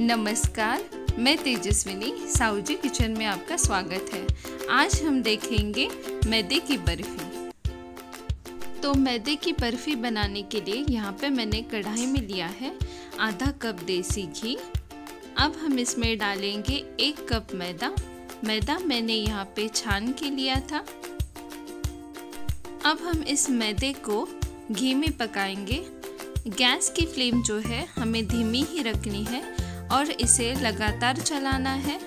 नमस्कार, मैं तेजस्विनी साउजी किचन में आपका स्वागत है। आज हम देखेंगे मैदे की बर्फ़ी। तो मैदे की बर्फ़ी बनाने के लिए यहाँ पे मैंने कढ़ाई में लिया है आधा कप देसी घी। अब हम इसमें डालेंगे एक कप मैदा। मैदा मैंने यहाँ पे छान के लिया था। अब हम इस मैदे को घी में पकाएँगे। गैस की फ्लेम जो है, हमें धीमी ही रखनी है। और इसे लगातार चलाना है।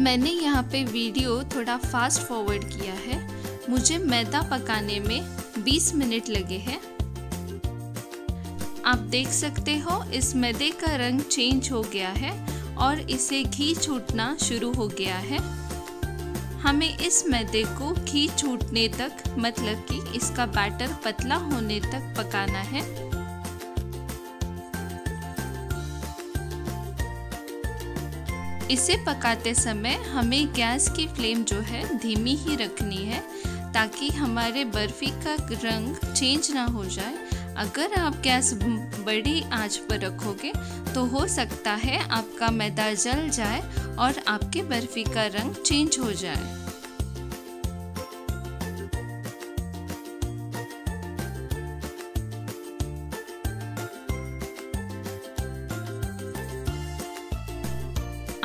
मैंने यहाँ पे वीडियो थोड़ा फास्ट फॉरवर्ड किया है। मुझे मैदा पकाने में 20 मिनट लगे हैं। आप देख सकते हो, इस मैदे का रंग चेंज हो गया है और इसे घी छूटना शुरू हो गया है। हमें इस मैदे को घी छूटने तक मतलब कि इसका बैटर पतला होने तक पकाना है। इसे पकाते समय हमें गैस की फ्लेम जो है, धीमी ही रखनी है, ताकि हमारे बर्फ़ी का रंग चेंज ना हो जाए। अगर आप गैस बड़ी आँच पर रखोगे तो हो सकता है आपका मैदा जल जाए और आपके बर्फ़ी का रंग चेंज हो जाए।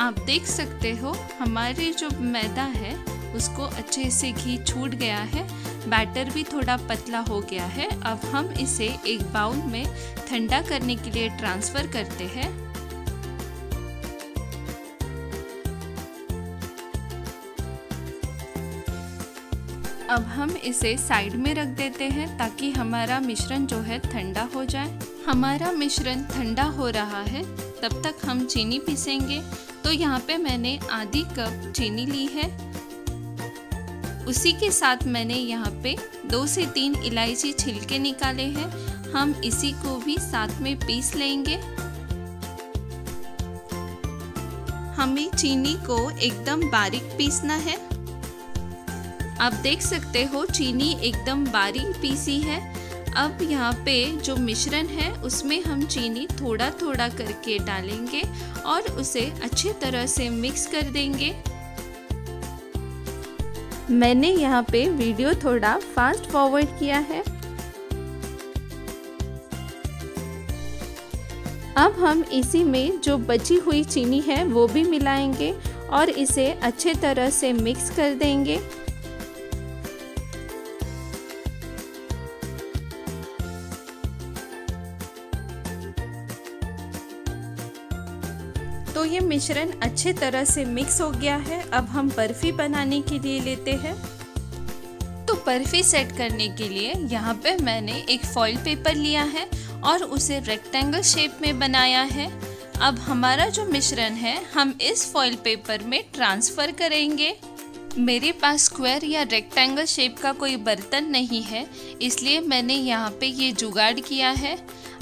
आप देख सकते हो, हमारे जो मैदा है, उसको अच्छे से घी छूट गया है बैटर भी थोड़ा पतला हो गया है। अब हम इसे एक बाउल में ठंडा करने के लिए ट्रांसफ़र करते हैं। अब हम इसे साइड में रख देते हैं ताकि हमारा मिश्रण जो है ठंडा हो जाए। हमारा मिश्रण ठंडा हो रहा है, तब तक हम चीनी पीसेंगे। तो यहाँ पे मैंने आधी कप चीनी ली है। उसी के साथ मैंने यहाँ पे दो से तीन इलायची छिलके निकाले हैं। हम इसी को भी साथ में पीस लेंगे। हमें चीनी को एकदम बारीक पीसना है। आप देख सकते हो चीनी एकदम बारीक पीसी है। अब यहाँ पे जो मिश्रण है, उसमें हम चीनी थोड़ा थोड़ा करके डालेंगे और उसे अच्छी तरह से मिक्स कर देंगे। मैंने यहाँ पे वीडियो थोड़ा फास्ट फॉरवर्ड किया है। अब हम इसी में जो बची हुई चीनी है वो भी मिलाएँगे और इसे अच्छे तरह से मिक्स कर देंगे। तो ये मिश्रण अच्छे तरह से मिक्स हो गया है। अब हम बर्फ़ी बनाने के लिए लेते हैं। तो बर्फ़ी सेट करने के लिए यहाँ पे मैंने एक फॉइल पेपर लिया है और उसे रेक्टेंगल शेप में बनाया है। अब हमारा जो मिश्रण है, हम इस फॉइल पेपर में ट्रांसफ़र करेंगे। मेरे पास स्क्वायर या रेक्टेंगल शेप का कोई बर्तन नहीं है, इसलिए मैंने यहाँ पे ये जुगाड़ किया है।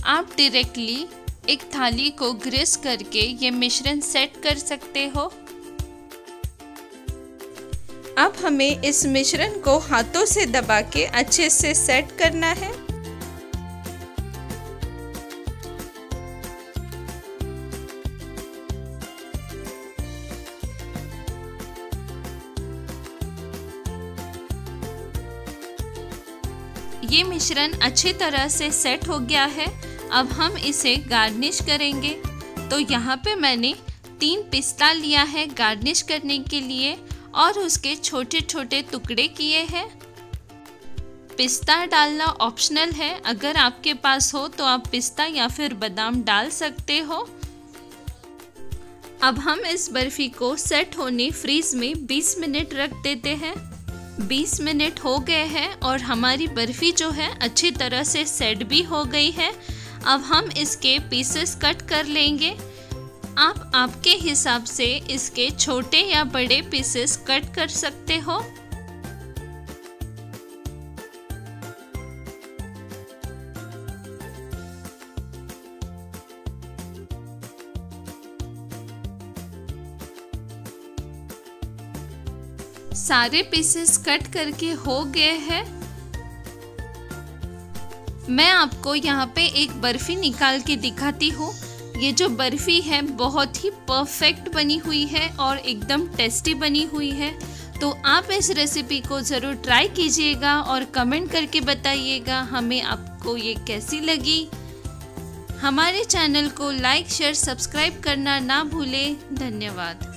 आप डायरेक्टली एक थाली को ग्रेस करके ये मिश्रण सेट कर सकते हो। अब हमें इस मिश्रण को हाथों से दबा के अच्छे से सेट करना है। ये मिश्रण अच्छी तरह से सेट हो गया है। अब हम इसे गार्निश करेंगे। तो यहाँ पे मैंने तीन पिस्ता लिया है गार्निश करने के लिए और उसके छोटे छोटे टुकड़े किए हैं। पिस्ता डालना ऑप्शनल है। अगर आपके पास हो तो आप पिस्ता या फिर बादाम डाल सकते हो। अब हम इस बर्फ़ी को सेट होने फ्रीज में 20 मिनट रख देते हैं। 20 मिनट हो गए हैं और हमारी बर्फ़ी जो है अच्छी तरह से सेट भी हो गई है। अब हम इसके पीसेस कट कर लेंगे। आप आपके हिसाब से इसके छोटे या बड़े पीसेस कट कर सकते हो। सारे पीसेस कट करके हो गए हैं। मैं आपको यहाँ पे एक बर्फ़ी निकाल के दिखाती हूँ। ये जो बर्फ़ी है, बहुत ही परफेक्ट बनी हुई है और एकदम टेस्टी बनी हुई है। तो आप इस रेसिपी को ज़रूर ट्राई कीजिएगा और कमेंट करके बताइएगा हमें आपको ये कैसी लगी। हमारे चैनल को लाइक शेयर सब्सक्राइब करना ना भूलें। धन्यवाद।